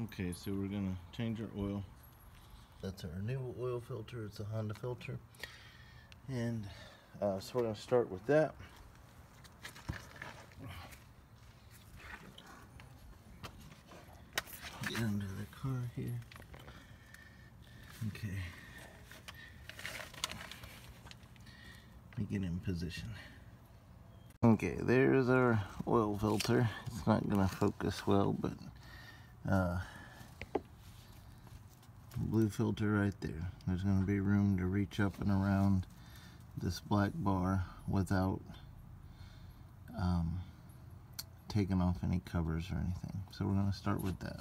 Okay, so we're gonna change our oil. That's our new oil filter. It's a Honda filter. And uh, so we're to start with that. Get into the car here. Okay. Let me get in position. Okay, there's our oil filter. It's not to focus well, but uh, blue filter right there. There's going to be room to reach up and around this black bar without um, taking off any covers or anything. So we're going to start with that.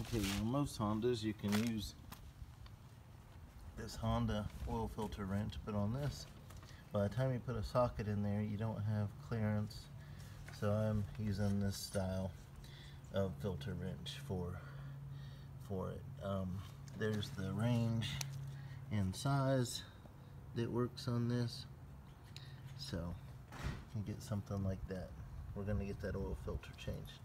Okay, most Hondas you can use this Honda oil filter wrench, but on this, by the time you put a socket in there, you don't have clearance. So I'm using this style of filter wrench for for it. Um, there's the range and size that works on this. So you can get something like that. We're going to get that oil filter changed.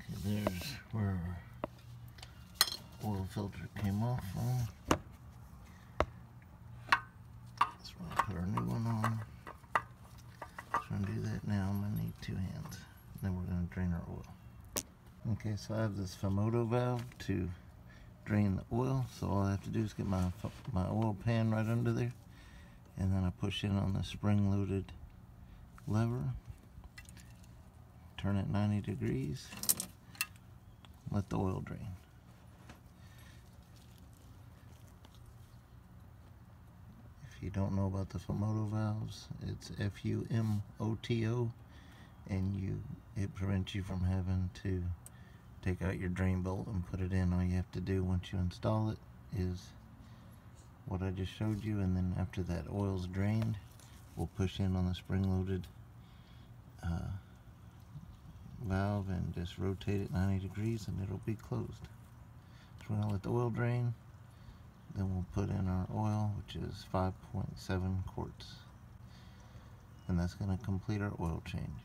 Okay, there's where our oil filter came off from. So gonna put our new one on. So I'm gonna do that now. I'm gonna need two hands. Then we're gonna drain our oil. Okay, so I have this Fumoto valve to drain the oil. So all I have to do is get my my oil pan right under there, and then I push in on the spring-loaded lever. Turn it 90 degrees. Let the oil drain. You don't know about the Fumoto valves, it's F-U-M-O-T-O and you it prevents you from having to take out your drain bolt and put it in. All you have to do once you install it is what I just showed you and then after that oil's drained we'll push in on the spring-loaded uh, valve and just rotate it 90 degrees and it'll be closed. So we're going to let the oil drain then we'll put in our oil, which is 5.7 quarts. And that's going to complete our oil change.